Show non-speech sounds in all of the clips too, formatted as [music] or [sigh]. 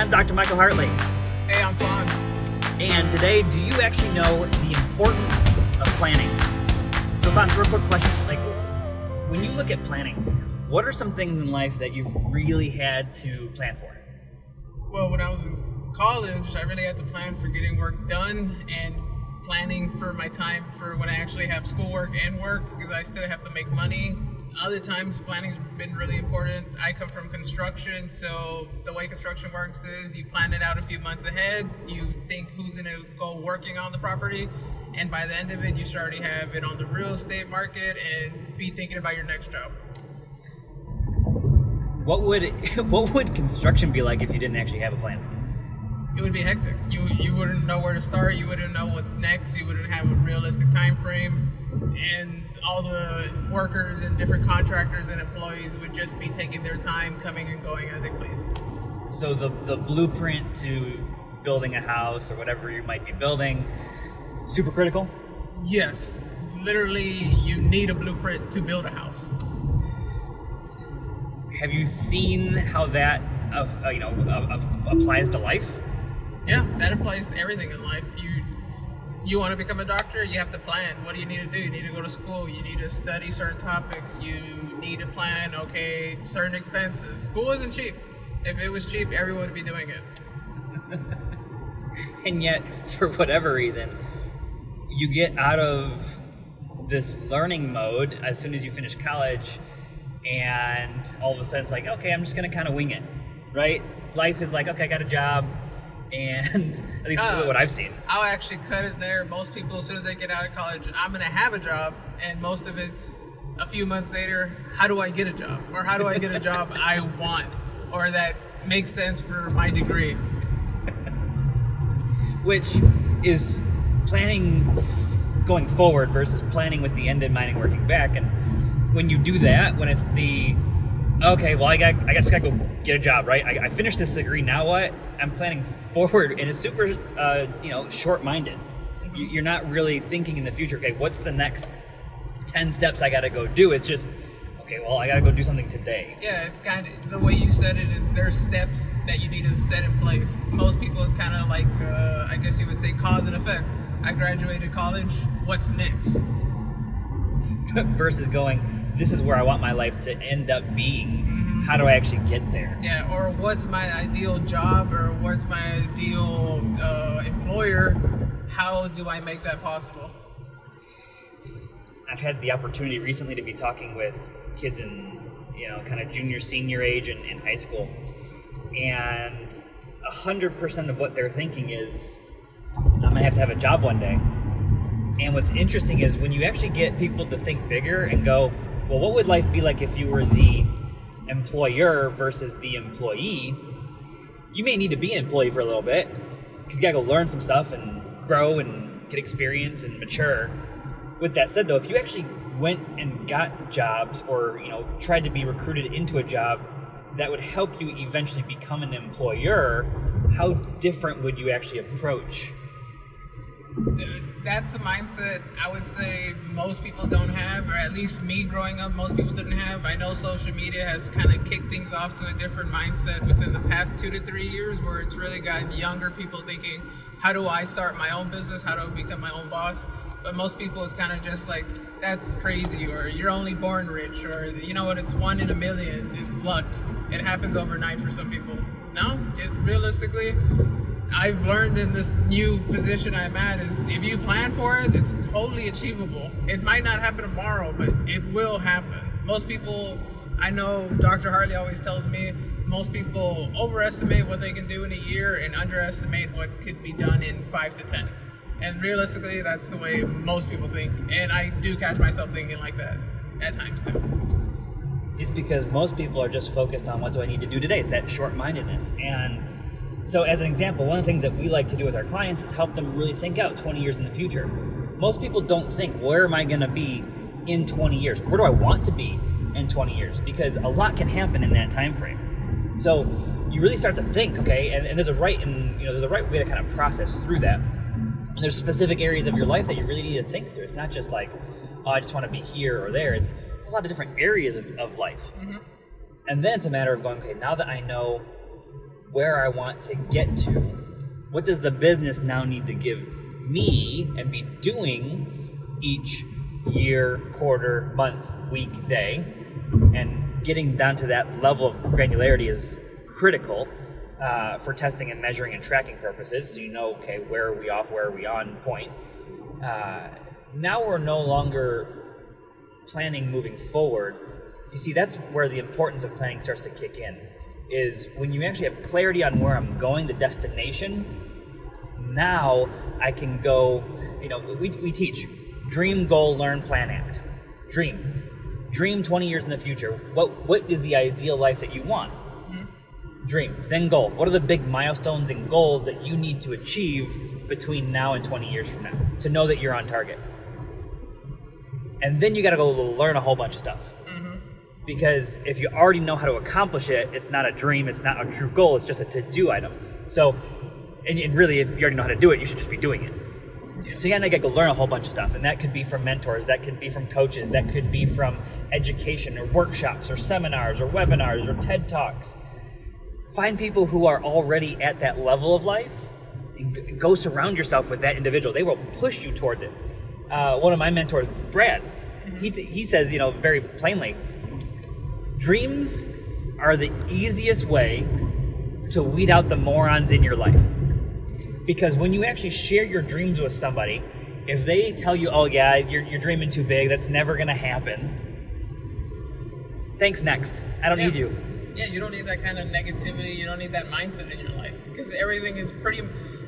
and Dr. Michael Hartley. Hey, I'm Fonz. And today, do you actually know the importance of planning? So, Fonz, real quick question. Like, when you look at planning, what are some things in life that you've really had to plan for? Well, when I was in college, I really had to plan for getting work done and planning for my time for when I actually have schoolwork and work because I still have to make money. Other times, planning's been really important. I come from construction, so the way construction works is you plan it out a few months ahead. You think who's going to go working on the property, and by the end of it, you should already have it on the real estate market and be thinking about your next job. What would [laughs] what would construction be like if you didn't actually have a plan? it would be hectic. You you wouldn't know where to start. You wouldn't know what's next. You wouldn't have a realistic time frame, and all the workers and different contractors and employees would just be taking their time, coming and going as they please. So the the blueprint to building a house or whatever you might be building, super critical. Yes, literally, you need a blueprint to build a house. Have you seen how that uh, uh, you know uh, applies to life? Yeah, that applies to everything in life. You you want to become a doctor, you have to plan. What do you need to do? You need to go to school. You need to study certain topics. You need to plan. Okay, certain expenses. School isn't cheap. If it was cheap, everyone would be doing it. [laughs] and yet, for whatever reason, you get out of this learning mode as soon as you finish college, and all of a sudden it's like, okay, I'm just gonna kind of wing it, right? Life is like, okay, I got a job and at least uh, what I've seen. I'll actually cut it there. Most people, as soon as they get out of college, I'm gonna have a job, and most of it's a few months later. How do I get a job, or how do I get a job [laughs] I want, or that makes sense for my degree? [laughs] Which is planning going forward versus planning with the end in mind and working back. And when you do that, when it's the okay, well, I got, I just got to go get a job, right? I, I, finished this degree. Now what? I'm planning [laughs] forward, and it's super, uh, you know, short-minded. You're not really thinking in the future. Okay, what's the next ten steps I got to go do? It's just, okay, well, I got to go do something today. Yeah, it's kind of the way you said it is there's steps that you need to set in place. Most people, it's kind of like, uh, I guess you would say, cause and effect. I graduated college. What's next? [laughs] Versus going, this is where I want my life to end up being. Mm-hmm. How do I actually get there? Yeah, or what's my ideal job, or what's my ideal uh, employer? How do I make that possible? I've had the opportunity recently to be talking with kids in, you know, kind of junior, senior age in, in high school, and hundred percent of what they're thinking is, I'm gonna have to have a job one day. And what's interesting is when you actually get people to think bigger and go, well, what would life be like if you were the employer versus the employee? You may need to be an employee for a little bit because you got to go learn some stuff and grow and get experience and mature. With that said, though, if you actually went and got jobs or you know tried to be recruited into a job that would help you eventually become an employer, how different would you actually approach that's a mindset I would say most people don't have, or at least me growing up, most people didn't have. I know social media has kind of kicked things off to a different mindset within the past two to three years, where it's really gotten younger people thinking, how do I start my own business? How do I become my own boss? But most people, it's kind of just like, that's crazy, or you're only born rich, or you know what, it's one in a million, it's luck. It happens overnight for some people. No, it, realistically, I've learned in this new position I'm at is if you plan for it, it's totally achievable. It might not happen tomorrow, but it will happen. Most people, I know Dr. Hartley always tells me, most people overestimate what they can do in a year and underestimate what could be done in five to ten. And realistically, that's the way most people think. And I do catch myself thinking like that at times too. It's because most people are just focused on what do I need to do today. It's that short mindedness. And so, as an example, one of the things that we like to do with our clients is help them really think out 20 years in the future. Most people don't think, where am I going to be in 20 years? Where do I want to be in 20 years? Because a lot can happen in that time frame. So, you really start to think, okay, and, and there's a right and you know there's a right way to kind of process through that. And there's specific areas of your life that you really need to think through. It's not just like, oh, I just want to be here or there. It's it's a lot of different areas of, of life. Mm-hmm. And then it's a matter of going, okay, now that I know where I want to get to. What does the business now need to give me and be doing each year, quarter, month, week, day? And getting down to that level of granularity is critical uh, for testing and measuring and tracking purposes. So you know, okay, where are we off, where are we on point? Uh, now we're no longer planning moving forward. You see, that's where the importance of planning starts to kick in. Is when you actually have clarity on where I'm going, the destination. Now I can go. You know, we, we teach dream, goal, learn, plan, act. Dream, dream 20 years in the future. What what is the ideal life that you want? dream, then goal. What are the big milestones and goals that you need to achieve between now and 20 years from now to know that you're on target? And then you got to go learn a whole bunch of stuff. Because if you already know how to accomplish it, it's not a dream, it's not a true goal, it's just a to do item. So, and, and really, if you already know how to do it, you should just be doing it. So you gotta get to learn a whole bunch of stuff, and that could be from mentors, that could be from coaches, that could be from education or workshops or seminars or webinars or TED talks find people who are already at that level of life and go surround yourself with that individual they will push you towards it uh, one of my mentors brad he, he says you know very plainly dreams are the easiest way to weed out the morons in your life because when you actually share your dreams with somebody if they tell you oh yeah you're, you're dreaming too big that's never going to happen thanks next i don't Yeah. need you Yeah, you don't need that kind of negativity. You don't need that mindset in your life because everything is pretty.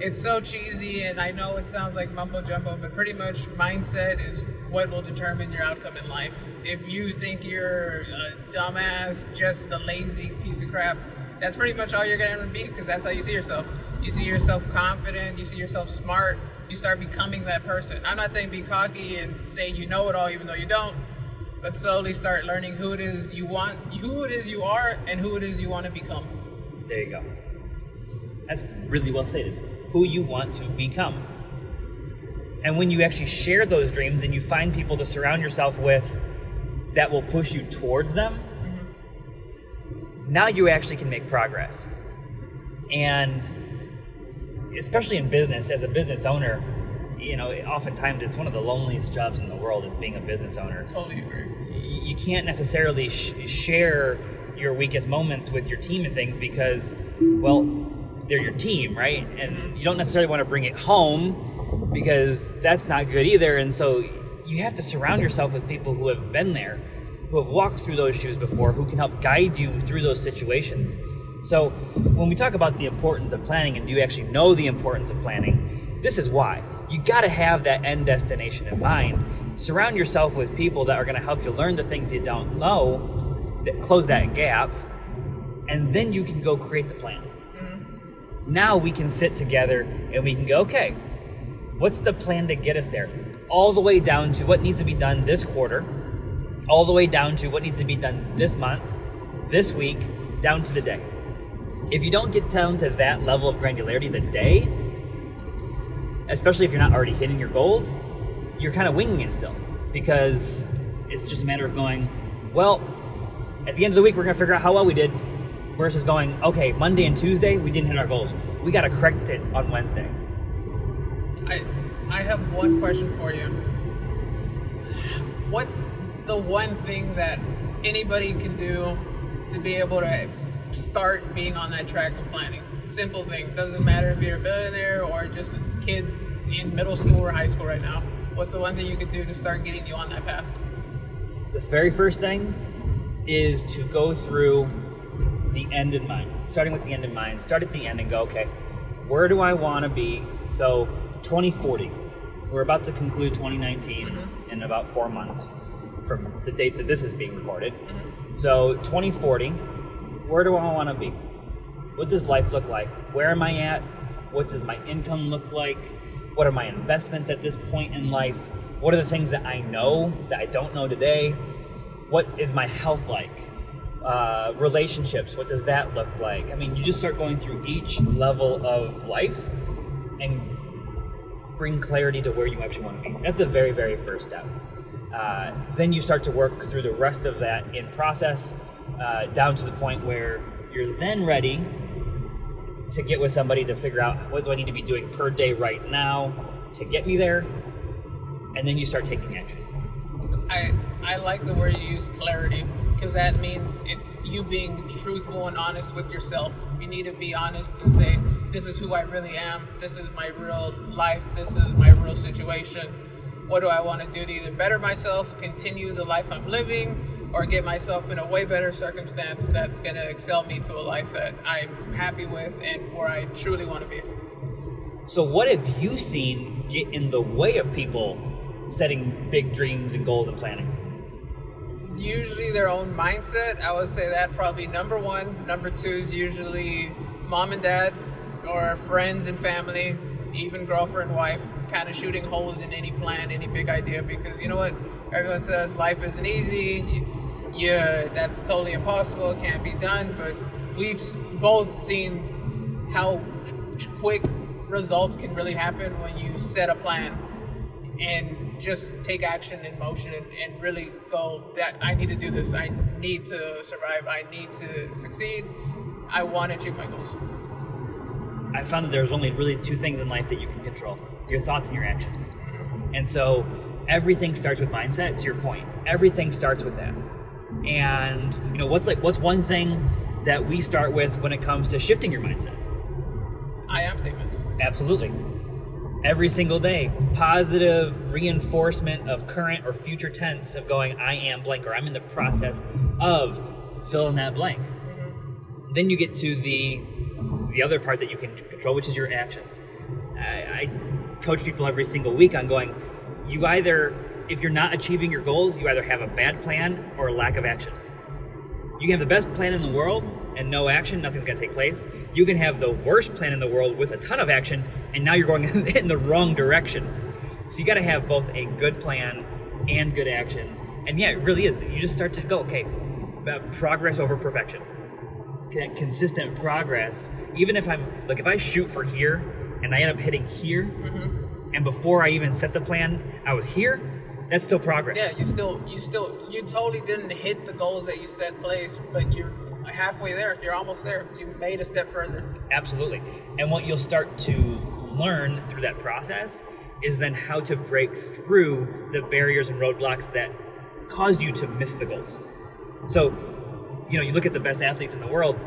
It's so cheesy, and I know it sounds like mumbo jumbo, but pretty much mindset is what will determine your outcome in life. If you think you're a dumbass, just a lazy piece of crap, that's pretty much all you're gonna be because that's how you see yourself. You see yourself confident. You see yourself smart. You start becoming that person. I'm not saying be cocky and say you know it all, even though you don't but slowly start learning who it is you want, who it is you are, and who it is you want to become. There you go. That's really well stated. Who you want to become. And when you actually share those dreams and you find people to surround yourself with that will push you towards them, now you actually can make progress. And especially in business, as a business owner, you know, oftentimes it's one of the loneliest jobs in the world is being a business owner Totally agree. you can't necessarily sh- share your weakest moments with your team and things because, well, they're your team, right? And you don't necessarily want to bring it home because that's not good either. And so you have to surround yourself with people who have been there, who have walked through those shoes before, who can help guide you through those situations. So when we talk about the importance of planning and do you actually know the importance of planning, this is why. You got to have that end destination in mind. Surround yourself with people that are going to help you learn the things you don't know, that close that gap, and then you can go create the plan. Now we can sit together and we can go, okay, what's the plan to get us there? All the way down to what needs to be done this quarter, all the way down to what needs to be done this month, this week, down to the day. If you don't get down to that level of granularity the day, especially if you're not already hitting your goals, you're kind of winging it still because it's just a matter of going, well, at the end of the week, we're going to figure out how well we did versus going, okay, Monday and Tuesday, we didn't hit our goals. We got to correct it on Wednesday. I I have one question for you. What's the one thing that anybody can do to be able to start being on that track of planning? Simple thing. Doesn't matter if you're a billionaire or just a kid in middle school or high school right now. What's the one thing you could do to start getting you on that path? The very first thing is to go through the end in mind. Starting with the end in mind, start at the end and go, okay, where do I want to be? So, 2040. We're about to conclude 2019 mm-hmm. in about four months from the date that this is being recorded. Mm-hmm. So, 2040, where do I want to be? What does life look like? Where am I at? What does my income look like? What are my investments at this point in life? What are the things that I know that I don't know today? What is my health like? Uh, relationships, what does that look like? I mean, you just start going through each level of life and bring clarity to where you actually want to be. That's the very, very first step. Uh, then you start to work through the rest of that in process uh, down to the point where you're then ready to get with somebody to figure out what do I need to be doing per day right now to get me there, and then you start taking action. I I like the word you use, clarity, because that means it's you being truthful and honest with yourself. You need to be honest and say, "This is who I really am. This is my real life. This is my real situation. What do I want to do to either better myself, continue the life I'm living, or get myself in a way better circumstance that's going to excel me to a life that I'm happy with and where I truly want to be." So, what have you seen get in the way of people setting big dreams and goals and planning? Usually their own mindset. I would say that probably number one. Number two is usually mom and dad or friends and family, even girlfriend, wife, kind of shooting holes in any plan, any big idea. Because you know what? Everyone says life isn't easy. Yeah, that's totally impossible. It can't be done. But we've both seen how quick results can really happen when you set a plan and just take action in motion and, and really go that I need to do this. I need to survive. I need to succeed. I want to achieve my goals. I found that there's only really two things in life that you can control your thoughts and your actions. Mm-hmm. And so everything starts with mindset, to your point. Everything starts with that. And you know, what's like what's one thing that we start with when it comes to shifting your mindset? I am statements. Absolutely every single day. Positive reinforcement of current or future tense of going, I am blank, or I'm in the process of filling that blank. Then you get to the the other part that you can control, which is your actions. I, I coach people every single week on going, you either, if you're not achieving your goals, you either have a bad plan or a lack of action. You can have the best plan in the world and no action, nothing's going to take place. You can have the worst plan in the world with a ton of action, and now you're going [laughs] in the wrong direction. So you got to have both a good plan and good action. And yeah, it really is. You just start to go, okay, progress over perfection. Consistent progress. Even if I'm like, if I shoot for here and I end up hitting here, mm-hmm. and before I even set the plan, I was here, that's still progress. Yeah, you still, you still, you totally didn't hit the goals that you set place, but you're halfway there. You're almost there. You made a step further. Absolutely. And what you'll start to learn through that process is then how to break through the barriers and roadblocks that caused you to miss the goals. So, you know, you look at the best athletes in the world,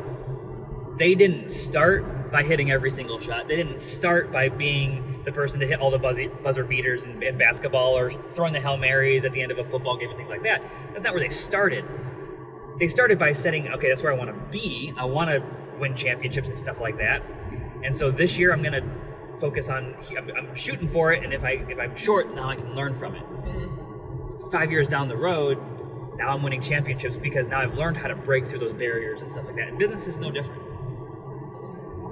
they didn't start by hitting every single shot. They didn't start by being the person to hit all the buzzer, buzzer beaters in, in basketball or throwing the Hail Marys at the end of a football game and things like that. That's not where they started they started by setting, okay, that's where I want to be. I want to win championships and stuff like that. And so this year I'm going to focus on I'm, I'm, shooting for it and if I if I'm short, now I can learn from it. Mm-hmm. 5 years down the road, now I'm winning championships because now I've learned how to break through those barriers and stuff like that. And business is no different.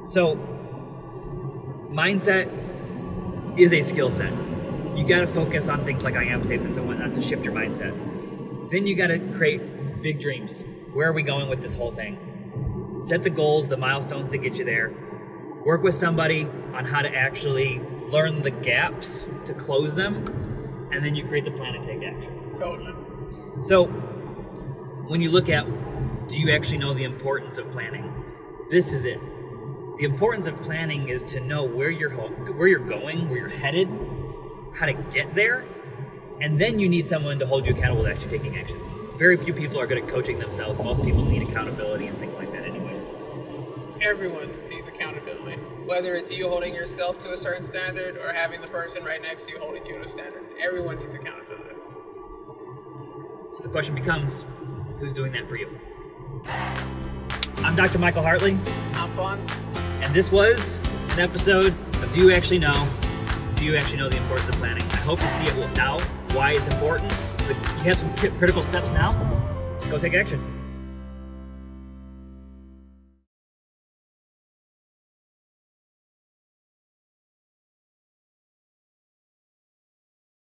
So mindset is a skill set. You got to focus on things like I am statements and whatnot to shift your mindset. Then you got to create big dreams. Where are we going with this whole thing? Set the goals, the milestones to get you there. Work with somebody on how to actually learn the gaps to close them, and then you create the plan and take action. Totally. So, when you look at do you actually know the importance of planning? This is it. The importance of planning is to know where you're where you're going, where you're headed, how to get there, and then you need someone to hold you accountable to actually taking action very few people are good at coaching themselves. Most people need accountability and things like that, anyways. Everyone needs accountability. Whether it's you holding yourself to a certain standard or having the person right next to you holding you to a standard, everyone needs accountability. So the question becomes who's doing that for you? I'm Dr. Michael Hartley. I'm Fonz. And this was an episode of Do You Actually Know? Do you actually know the importance of planning? I hope you see it now, why it's important, you have some critical steps now, go take action.